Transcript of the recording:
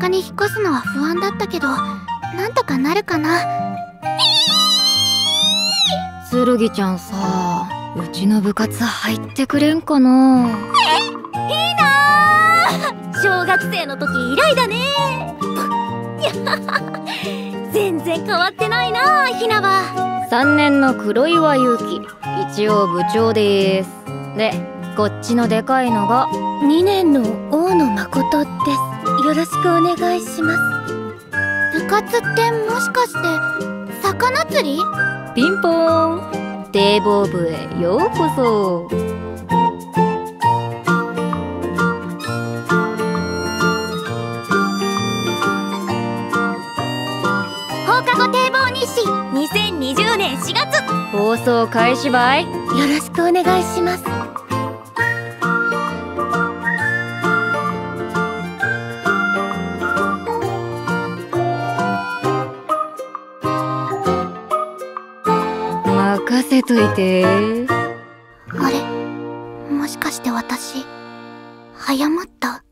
舎に引っ越すのは不安だったけどなんとかなるかな。剣ちゃんさうちの部活入ってくれんかな。えいいな。小学生の時以来だね。全然変わってないなひなは。3年の黒岩祐希一応部長です。でこっちのでかいのが2年の大野誠ですよろしくお願いします。部活ってもしかして魚釣り？ピンポーン。堤防部へようこそ。放課後堤防日誌。2020年4月。放送開始ばいよろしくお願いします任せといて。あれ？もしかして私早まった？